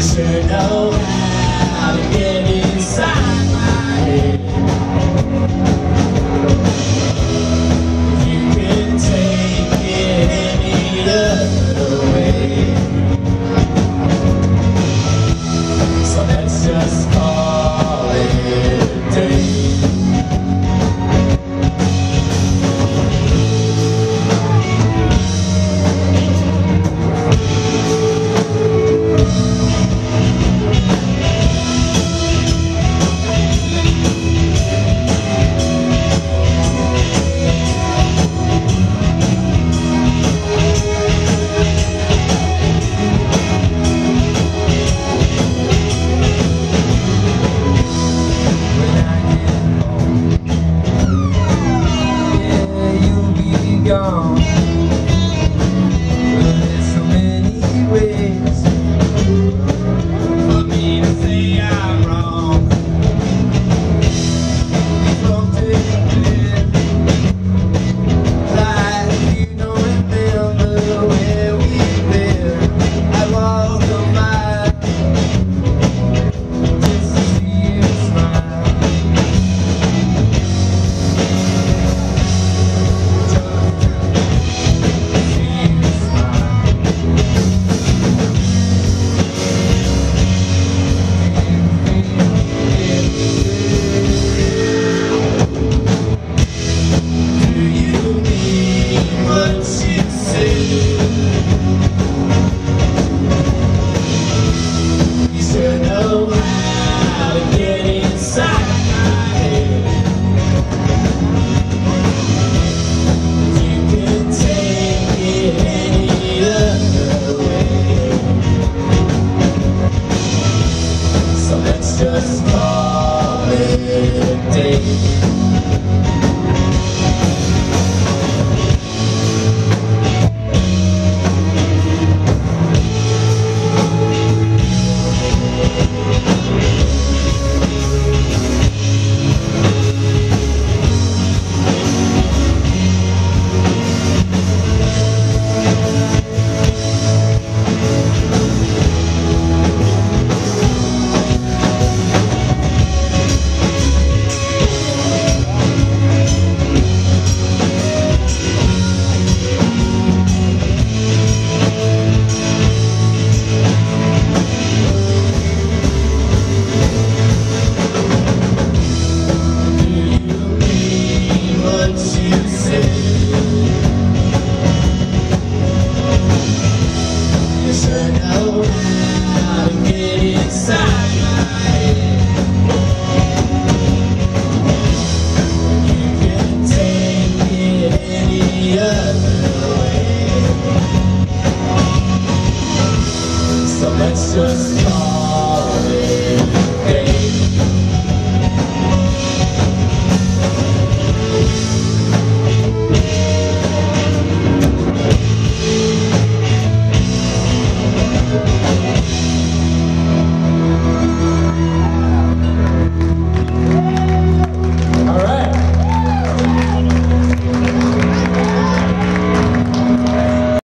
sure know how to get inside. Holiday let's just call it.